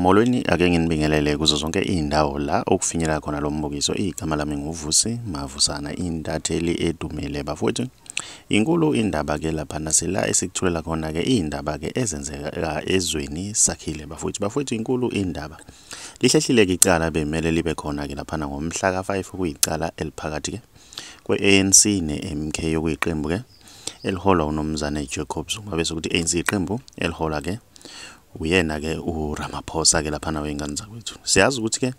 Molweni ake nginibingelele kuzo zonke iy'ndawo la okufinyelela khona lo mbukiso. Igama lami nguvusi Mavusana intatheli edumile bafowethu. Inkulu indaba-ke laphana sila esikuthulela khona-ke iy'ndaba-ke ezenzeka ezweni sakhile bafowethu. Bafowethu inkulu indaba. Lihlehlile-ke icala bekumele libe khona-ke laphana ngomhla ka-5 okuyicala eliphakathi-ke kwe-ANC ne-MK okuyiqembu-ke eliholwa unomzane Jacob Zuma bese kuthi ANC iqembu eliholwa-ke uyena-ke uRamaphosa-ke laphana wey'ngane zakwethu. Siyazi ukuthi-ke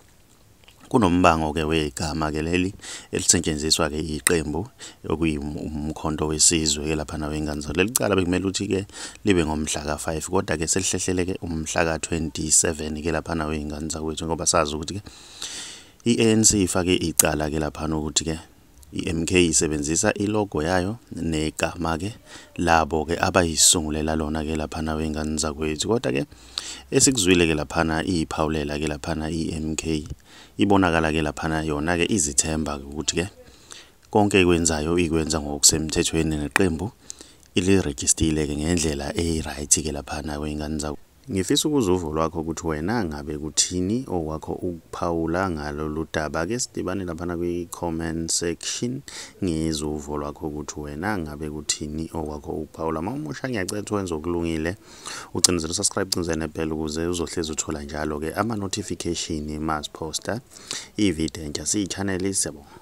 kunombango-ke wegama-ke leli elisetshenziswa-ke iqembu okuyumkhonto wesizwe-ke laphana wey'ngane zakho leli cala bekumele ukuthi-ke libe ngomhla ka-5 kodwa-ke selihlehlele-ke umhla ka-27-ke laphana wey'ngane zakwethu ngoba sazi ukuthi-ke i-ANC ifake icala-ke laphana ukuthi-ke i-MK isebenzisa ilogo yayo negama-ke labo-ke abayisungulela lona-ke laphana wey'ngane zakwethu. Kodwa-ke esikuzwile-ke laphana iyiphawulela-ke laphana i-MK ibonakala-ke laphana yona-ke izithemba-ke ukuthi-ke konke ekwenzayo ikwenza ngokusemthethweni neqembu ilirejistile-ke ngendlela e-right-ke laphana wey'ngane zakho ngifisa ukuzwa uvo lwakho ukuthi wena ngabe kuthini okwakho ukuphawula ngalolu daba. Ke sidibane laphana kwi-comment section. Ngizwe uvo lwakho ukuthi wena ngabe kuthini okwakho ukuphawula. Uma umusha ngiyacela ukuthi wenze okulungile ucinezele subscribe cinzene phela ukuze uzohlezi uthola njalo ke ama notification mas poster. Ivideo entsha siyi channel siyabonga.